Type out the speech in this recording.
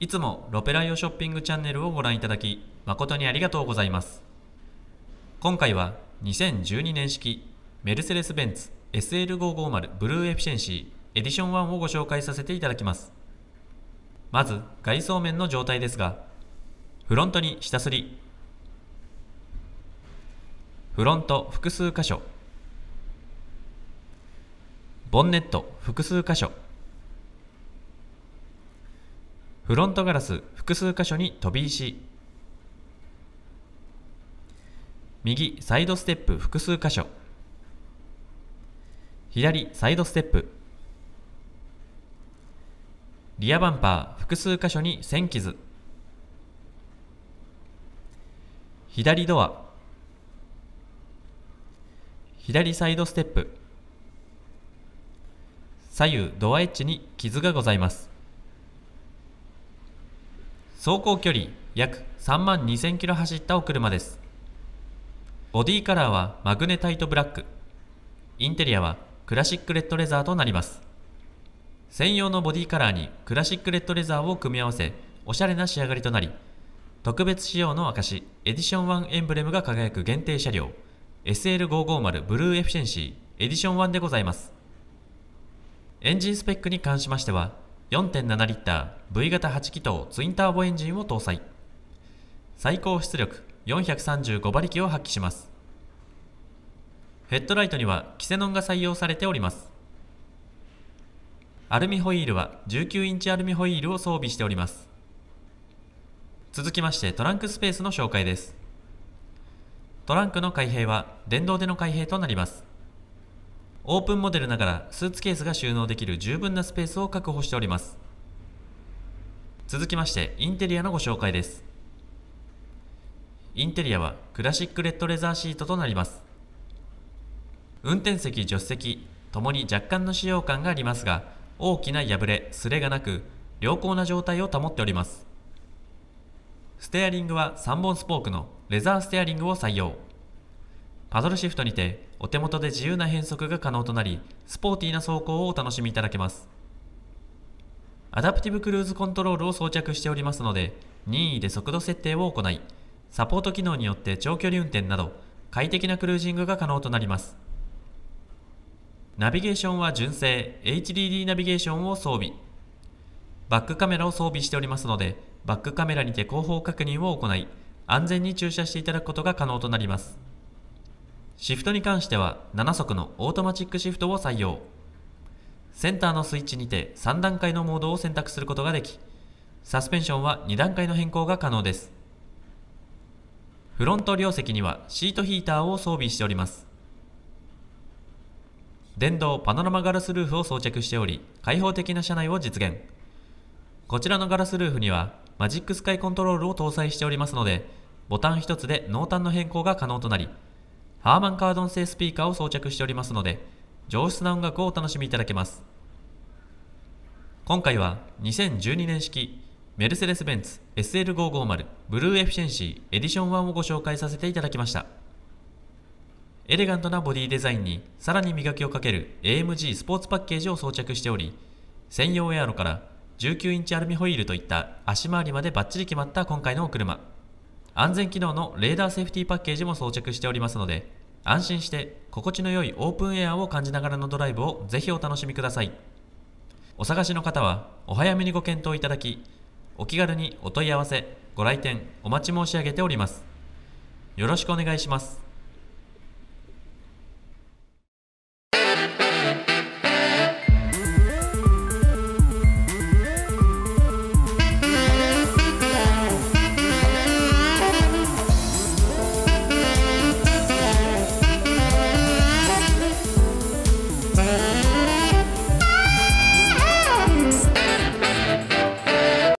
いつもロペライオショッピングチャンネルをご覧いただき誠にありがとうございます。今回は2012年式メルセデス・ベンツ SL550 ブルーエフィシェンシーエディション1をご紹介させていただきます。まず外装面の状態ですがフロントに下すりフロント複数箇所ボンネット複数箇所フロントガラス複数箇所に飛び石。右サイドステップ複数箇所。左サイドステップ。リアバンパー複数箇所に線傷。左ドア。左サイドステップ。左右ドアエッジに傷がございます。走行距離約3万2000キロ走ったお車です。ボディカラーはマグネタイトブラック。インテリアはクラシックレッドレザーとなります。専用のボディカラーにクラシックレッドレザーを組み合わせおしゃれな仕上がりとなり特別仕様の証エディション1エンブレムが輝く限定車両 SL550 ブルーエフィシェンシーエディション1でございます。エンジンスペックに関しましては4.7リッター V 型8気筒ツインターボエンジンを搭載。最高出力435馬力を発揮します。ヘッドライトにはキセノンが採用されております。アルミホイールは19インチアルミホイールを装備しております。続きましてトランクスペースの紹介です。トランクの開閉は電動での開閉となります。オープンモデルながらスーツケースが収納できる十分なスペースを確保しております。続きましてインテリアのご紹介です。インテリアはクラシックレッドレザーシートとなります。運転席助手席ともに若干の使用感がありますが大きな破れすれがなく良好な状態を保っております。ステアリングは3本スポークのレザーステアリングを採用。パドルシフトにてお手元で自由な変速が可能となりスポーティーな走行をお楽しみいただけます。アダプティブクルーズコントロールを装着しておりますので任意で速度設定を行いサポート機能によって長距離運転など快適なクルージングが可能となります。ナビゲーションは純正 HDD ナビゲーションを装備。バックカメラを装備しておりますのでバックカメラにて後方確認を行い安全に駐車していただくことが可能となります。シフトに関しては7速のオートマチックシフトを採用。センターのスイッチにて3段階のモードを選択することができサスペンションは2段階の変更が可能です。フロント両席にはシートヒーターを装備しております。電動パノラマガラスルーフを装着しており開放的な車内を実現。こちらのガラスルーフにはマジックスカイコントロールを搭載しておりますのでボタン1つで濃淡の変更が可能となりハーマンカードン製スピーカーを装着しておりますので上質な音楽をお楽しみいただけます。今回は2012年式メルセデス・ベンツ SL550 ブルーエフィシェンシーエディション1をご紹介させていただきました。エレガントなボディデザインにさらに磨きをかける AMG スポーツパッケージを装着しており専用エアロから19インチアルミホイールといった足回りまでバッチリ決まった今回のお車。安全機能のレーダーセーフティーパッケージも装着しておりますので安心して心地の良いオープンエアを感じながらのドライブをぜひお楽しみください。お探しの方はお早めにご検討いただきお気軽にお問い合わせご来店お待ち申し上げております。よろしくお願いします。